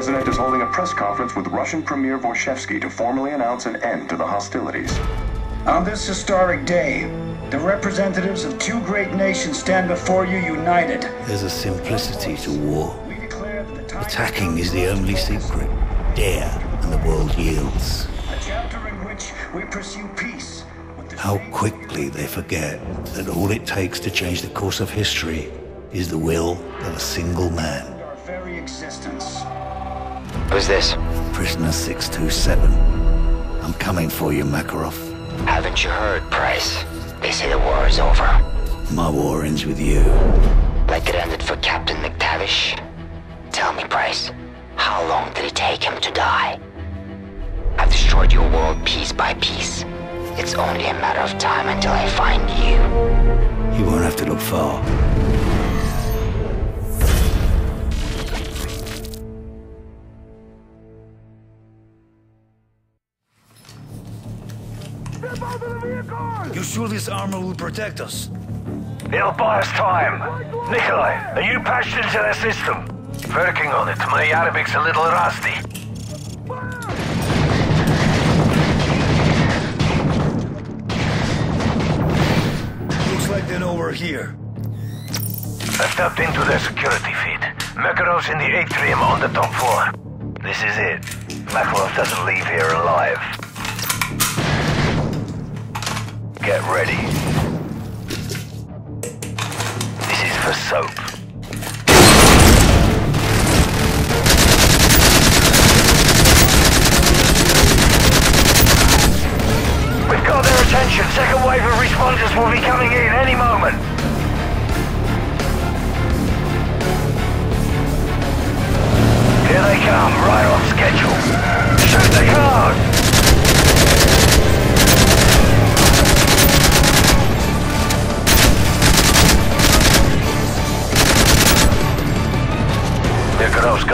president is holding a press conference with Russian Premier Vorshevsky to formally announce an end to the hostilities. On this historic day, the representatives of two great nations stand before you united. There's a simplicity to war. We declare that the time Attacking is the only secret. Dare, and the world yields. a chapter in which we pursue peace. How quickly they forget that all it takes to change the course of history is the will of a single man. our very existence. Who's this? Prisoner 627. I'm coming for you, Makarov. Haven't you heard, Price? They say the war is over. My war ends with you. Like it ended for Captain MacTavish? Tell me, Price, how long did it take him to die? I've destroyed your world piece by piece. It's only a matter of time until I find you. You won't have to look far. You sure this armor will protect us? It'll buy us time. Nikolai, are you patched into their system? Working on it. My Arabic's a little rusty. Looks like they know we're here. I stepped into their security feed. Makarov's in the atrium on the top floor. This is it. Makarov doesn't leave here alive. Get ready. This is for Soap. We've got their attention. Second wave of responders will be coming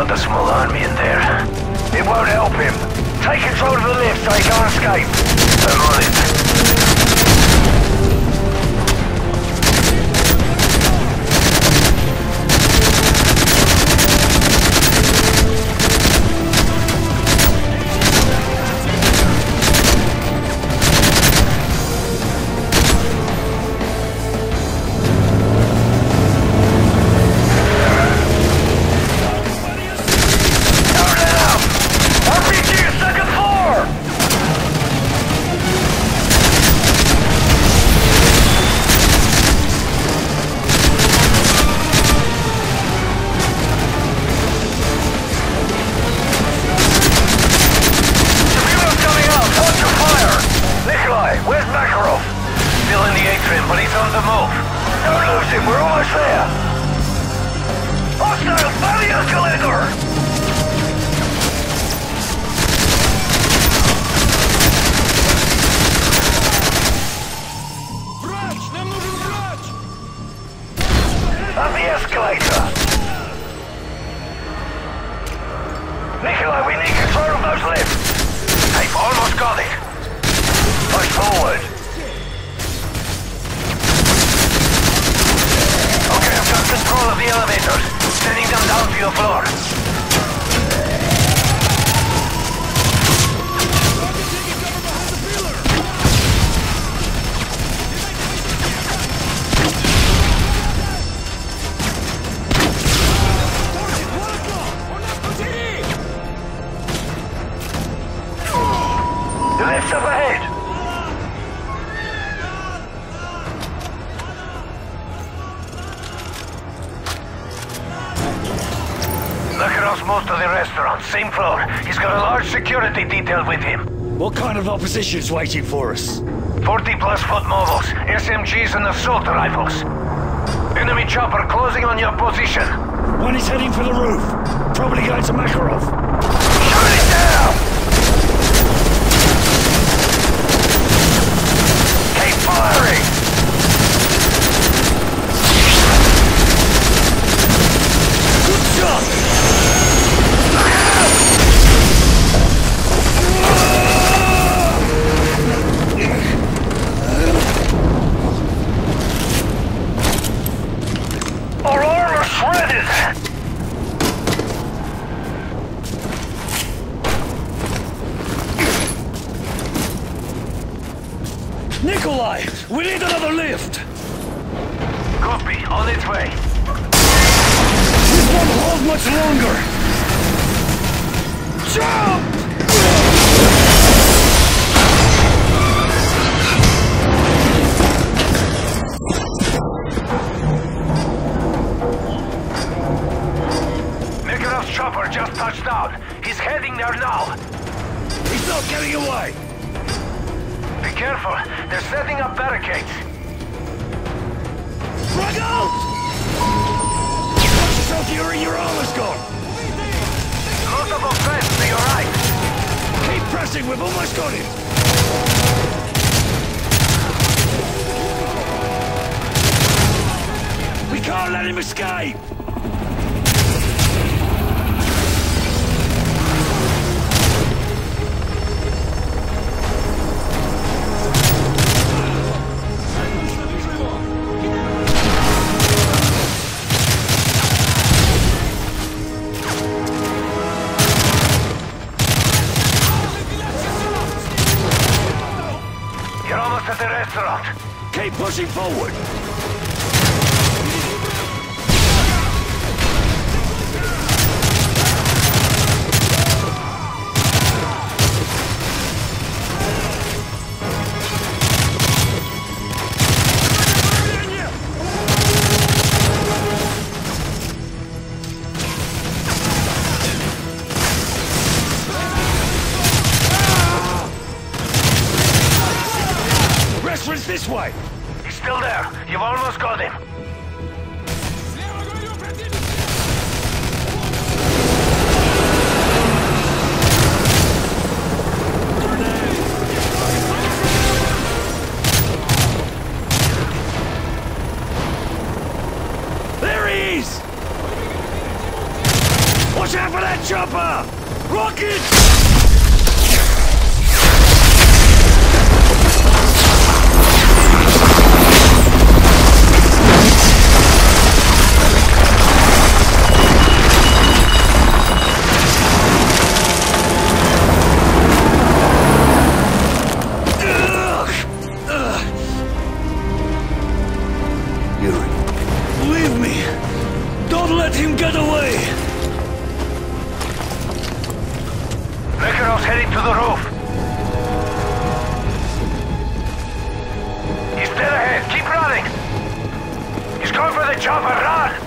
Got the small army in there. It won't help him. Take control of the lift so he can't escape. I'm on it. Them down large security detail with him. What kind of opposition's waiting for us? 40 plus foot mobiles, SMGs and assault rifles. Enemy chopper closing on your position. One is heading for the roof. Probably going to Makarov. Shoot it down! Keep firing! Good shot! Our armor shredded! Nikolai, we need another lift! Copy, on its way. This won't hold much longer! Jump! We've almost got! We can't let him escape! This way! He's still there. You've almost got him. There he is! Watch out for that chopper! Rocket! Go for the chopper, run!